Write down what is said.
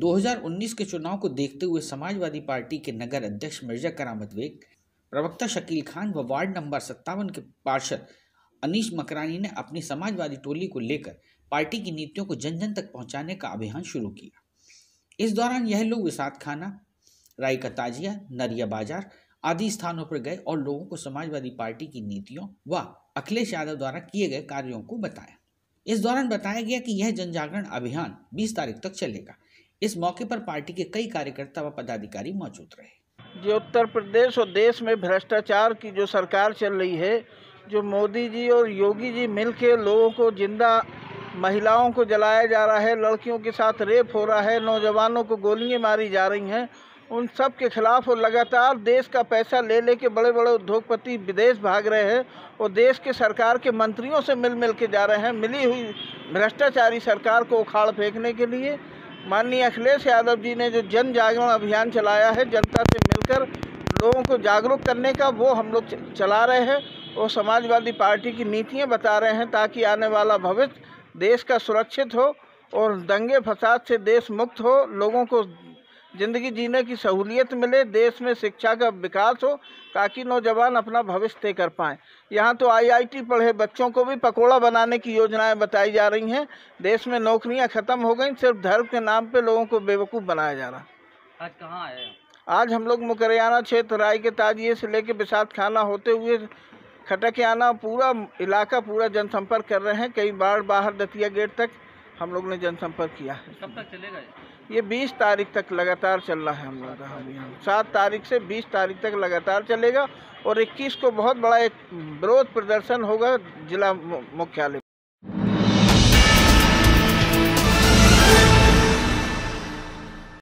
2019 के चुनाव को देखते हुए समाजवादी पार्टी के नगर अध्यक्ष मिर्ज़ा करामत बेग, प्रवक्ता शकील खान व वार्ड नंबर सत्तावन के पार्षद अनीश मकरानी ने अपनी समाजवादी टोली को लेकर पार्टी की नीतियों को जन जन तक पहुँचाने का अभियान शुरू किया। इस दौरान यह लोग विसात खाना राय का ताजिया नरिया बाज़ार आदि स्थानों पर गए और लोगों को समाजवादी पार्टी की नीतियों व अखिलेश यादव द्वारा किए गए कार्यों को बताया। इस दौरान बताया गया कि यह जन जागरण अभियान 20 तारीख तक चलेगा। इस मौके पर पार्टी के कई कार्यकर्ता व पदाधिकारी मौजूद रहे। जो उत्तर प्रदेश और देश में भ्रष्टाचार की जो सरकार चल रही है, जो मोदी जी और योगी जी मिलके लोगों को ज़िंदा, महिलाओं को जलाया जा रहा है, लड़कियों के साथ रेप हो रहा है, नौजवानों को गोलियाँ मारी जा रही हैं, उन सब के खिलाफ और लगातार देश का पैसा ले लेके बड़े बड़े उद्योगपति विदेश भाग रहे हैं और देश के सरकार के मंत्रियों से मिल मिल के जा रहे हैं, मिली हुई भ्रष्टाचारी सरकार को उखाड़ फेंकने के लिए। माननीय अखिलेश यादव जी ने जो जन जागरण अभियान चलाया है, जनता से मिलकर लोगों को जागरूक करने का, वो हम लोग चला रहे हैं। और समाजवादी पार्टी की नीतियाँ बता रहे हैं ताकि आने वाला भविष्य देश का सुरक्षित हो और दंगे फसाद से देश मुक्त हो, लोगों को ज़िंदगी जीने की सहूलियत मिले देश में शिक्षा का विकास हो ताकि नौजवान अपना भविष्य तय कर पाएँ। यहाँ तो आईआईटी पढ़े बच्चों को भी पकौड़ा बनाने की योजनाएँ बताई जा रही हैं। देश में नौकरियाँ ख़त्म हो गई सिर्फ़ धर्म के नाम पे लोगों को बेवकूफ़ बनाया जा रहा। आज कहाँ आए आज हम लोग मुकरियाना क्षेत्र राय के ताजिए से लेकर बिसात खाना होते हुए खटकियाना पूरा इलाका पूरा जनसंपर्क कर रहे हैं। कई बार बाहर दतिया गेट तक हम लोग ने जनसंपर्क किया है। कब तक चलेगा ये? बीस तारीख तक लगातार चल रहा है हम लोग का अभियान सात तारीख से 20 तारीख तक लगातार चलेगा और 21 को बहुत बड़ा एक विरोध प्रदर्शन होगा जिला मुख्यालय